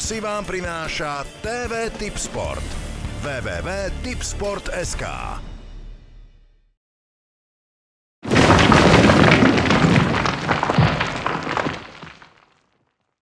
Tento vám prináša TV Tip Sport. www.tipsport.sk